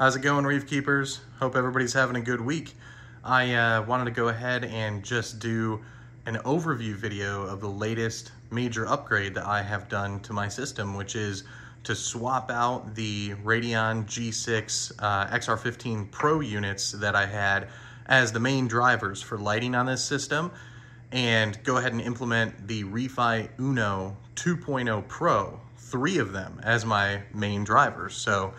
How's it going, Reef Keepers? Hope everybody's having a good week. I uh, wanted to go ahead and just do an overview video of the latest major upgrade that I have done to my system, which is to swap out the Radion G6 uh, XR15 Pro units that I had as the main drivers for lighting on this system and go ahead and implement the ReeFi Uno 2.0 Pro, three of them as my main drivers. So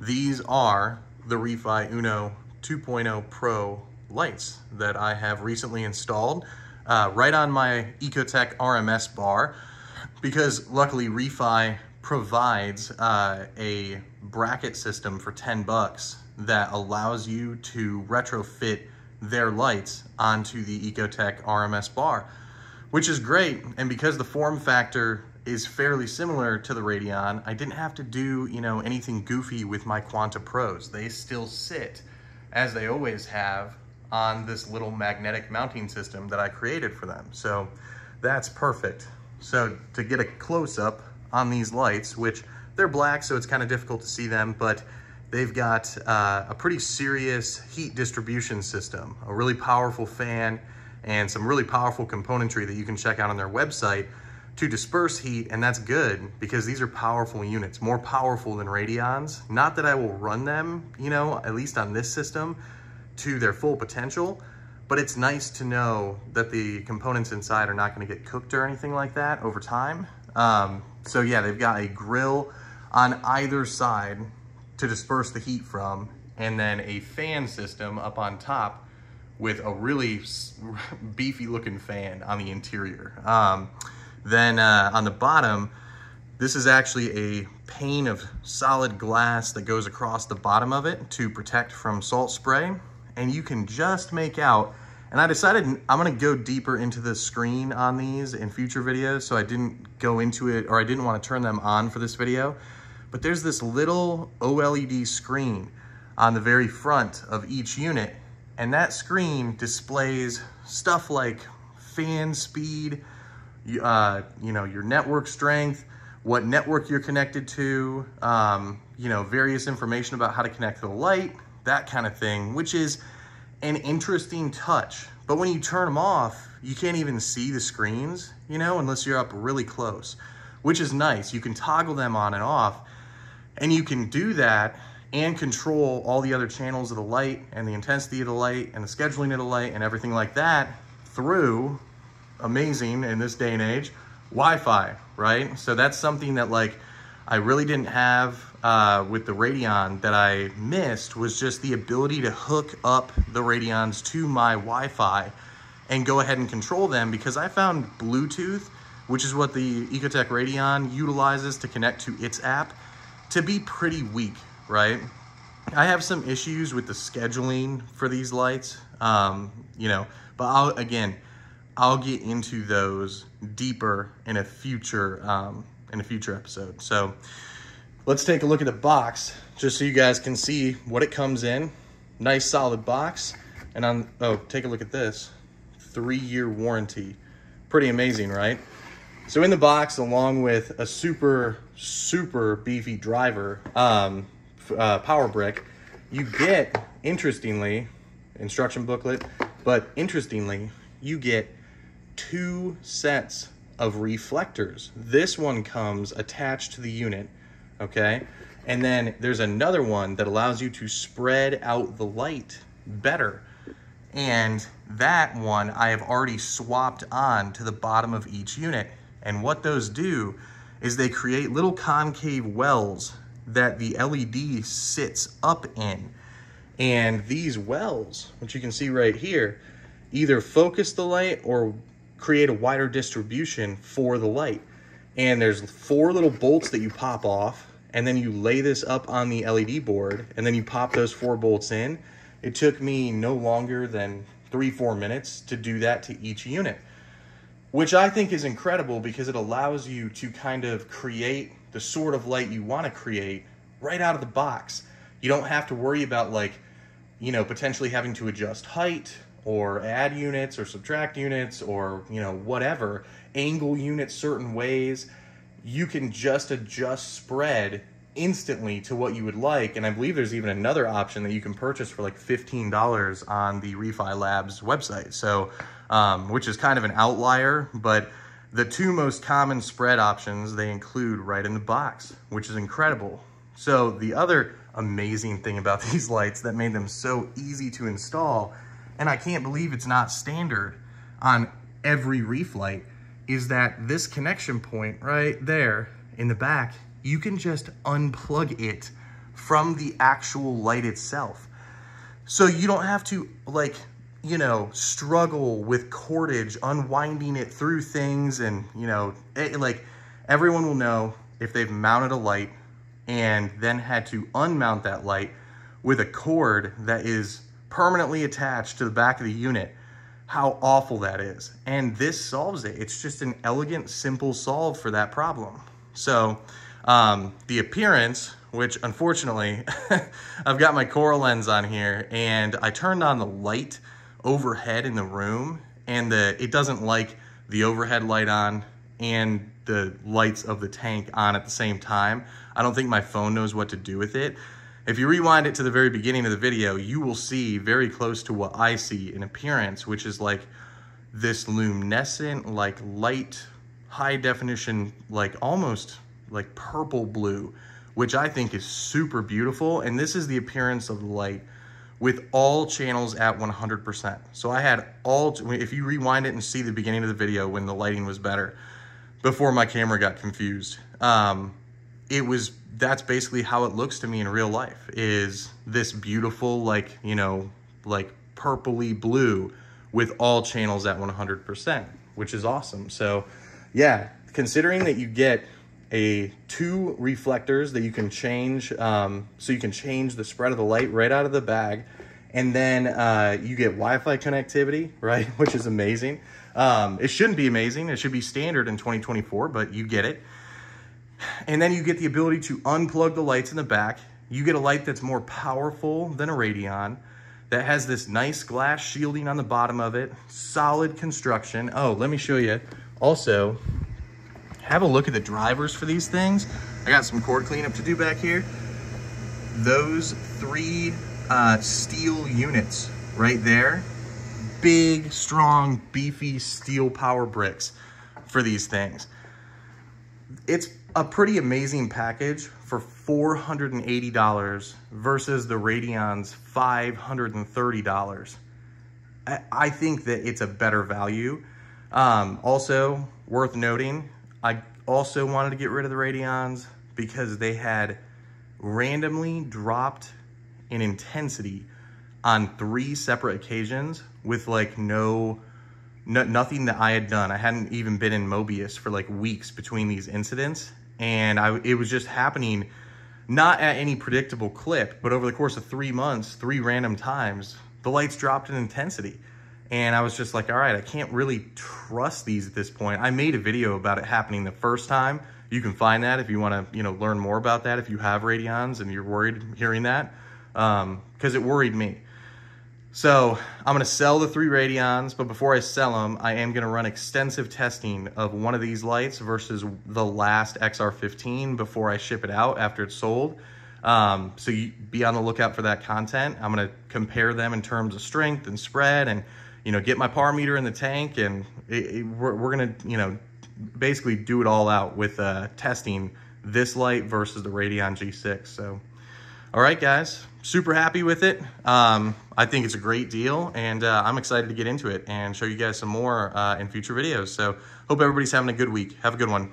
these are the ReeFi Uno 2.0 Pro lights that I have recently installed uh, right on my EcoTech RMS bar because luckily ReeFi provides uh, a bracket system for 10 bucks that allows you to retrofit their lights onto the EcoTech RMS bar, which is great. And because the form factor is fairly similar to the Radion, I didn't have to do, you know, anything goofy with my Quanta Pros. They still sit, as they always have, on this little magnetic mounting system that I created for them. So that's perfect. So to get a close-up on these lights, which they're black, so it's kind of difficult to see them, but they've got uh, a pretty serious heat distribution system, a really powerful fan, and some really powerful componentry that you can check out on their website to disperse heat, and that's good because these are powerful units, more powerful than Radions. Not that I will run them, you know, at least on this system, to their full potential, but it's nice to know that the components inside are not gonna get cooked or anything like that over time. Um, so yeah, they've got a grill on either side to disperse the heat from, and then a fan system up on top with a really beefy looking fan on the interior. Um, then uh, on the bottom, this is actually a pane of solid glass that goes across the bottom of it to protect from salt spray. And you can just make out, and I decided I'm gonna go deeper into the screen on these in future videos, so I didn't go into it, or I didn't wanna turn them on for this video but there's this little OLED screen on the very front of each unit. And that screen displays stuff like fan speed, uh, you know, your network strength, what network you're connected to, um, you know, various information about how to connect to the light, that kind of thing, which is an interesting touch. But when you turn them off, you can't even see the screens, you know, unless you're up really close, which is nice. You can toggle them on and off, and you can do that and control all the other channels of the light and the intensity of the light and the scheduling of the light and everything like that through, amazing in this day and age, Wi-Fi, right? So that's something that like I really didn't have uh, with the Radion that I missed was just the ability to hook up the Radions to my Wi-Fi and go ahead and control them because I found Bluetooth, which is what the EcoTech Radion utilizes to connect to its app, to be pretty weak, right? I have some issues with the scheduling for these lights, um, you know, but I'll, again, I'll get into those deeper in a future, um, in a future episode. So let's take a look at the box just so you guys can see what it comes in. Nice solid box. And on, oh, take a look at this. Three year warranty. Pretty amazing, right? So in the box, along with a super, super beefy driver, um, uh, power brick, you get, interestingly, instruction booklet, but interestingly, you get two sets of reflectors. This one comes attached to the unit, okay? And then there's another one that allows you to spread out the light better. And that one I have already swapped on to the bottom of each unit. And what those do is they create little concave wells that the LED sits up in. And these wells, which you can see right here, either focus the light or create a wider distribution for the light. And there's four little bolts that you pop off, and then you lay this up on the LED board, and then you pop those four bolts in. It took me no longer than three, four minutes to do that to each unit which I think is incredible because it allows you to kind of create the sort of light you want to create right out of the box. You don't have to worry about like, you know, potentially having to adjust height or add units or subtract units or, you know, whatever, angle units certain ways. You can just adjust spread instantly to what you would like. And I believe there's even another option that you can purchase for like $15 on the ReeFi Labs website. So, um, which is kind of an outlier, but the two most common spread options they include right in the box, which is incredible. So the other amazing thing about these lights that made them so easy to install, and I can't believe it's not standard on every reef light, is that this connection point right there in the back, you can just unplug it from the actual light itself. So you don't have to like, you know, struggle with cordage, unwinding it through things and, you know, it, like everyone will know if they've mounted a light and then had to unmount that light with a cord that is permanently attached to the back of the unit, how awful that is. And this solves it. It's just an elegant, simple solve for that problem. So um, the appearance, which unfortunately, I've got my Coral lens on here and I turned on the light overhead in the room and the it doesn't like the overhead light on and the lights of the tank on at the same time. I don't think my phone knows what to do with it. If you rewind it to the very beginning of the video, you will see very close to what I see in appearance, which is like this luminescent, like light, high definition, like almost like purple blue, which I think is super beautiful. And this is the appearance of the light with all channels at 100%. So I had all, if you rewind it and see the beginning of the video when the lighting was better, before my camera got confused. Um, it was, that's basically how it looks to me in real life, is this beautiful, like, you know, like purpley blue with all channels at 100%, which is awesome. So yeah, considering that you get a two reflectors that you can change, um, so you can change the spread of the light right out of the bag, and then uh, you get Wi-Fi connectivity, right, which is amazing. Um, it shouldn't be amazing. It should be standard in 2024, but you get it. And then you get the ability to unplug the lights in the back. You get a light that's more powerful than a Radion that has this nice glass shielding on the bottom of it, solid construction. Oh, let me show you. Also, have a look at the drivers for these things. I got some cord cleanup to do back here. Those three uh, steel units right there big, strong, beefy steel power bricks for these things. It's a pretty amazing package for $480 versus the Radion's $530. I think that it's a better value. Um, also, worth noting, I also wanted to get rid of the Radions because they had randomly dropped in intensity on three separate occasions with like no, no, nothing that I had done. I hadn't even been in Mobius for like weeks between these incidents. And I, it was just happening not at any predictable clip, but over the course of three months, three random times, the lights dropped in intensity. And I was just like, all right, I can't really trust these at this point. I made a video about it happening the first time. You can find that if you want to, you know, learn more about that. If you have Radions and you're worried hearing that, because um, it worried me. So I'm gonna sell the three Radions, but before I sell them, I am gonna run extensive testing of one of these lights versus the last XR15 before I ship it out after it's sold. Um, so you be on the lookout for that content. I'm gonna compare them in terms of strength and spread and, you know, get my par meter in the tank and it, it, we're, we're, gonna, you know, basically do it all out with uh, testing this light versus the Radion G6. So, all right, guys, super happy with it. Um, I think it's a great deal and uh, I'm excited to get into it and show you guys some more uh, in future videos. So hope everybody's having a good week. Have a good one.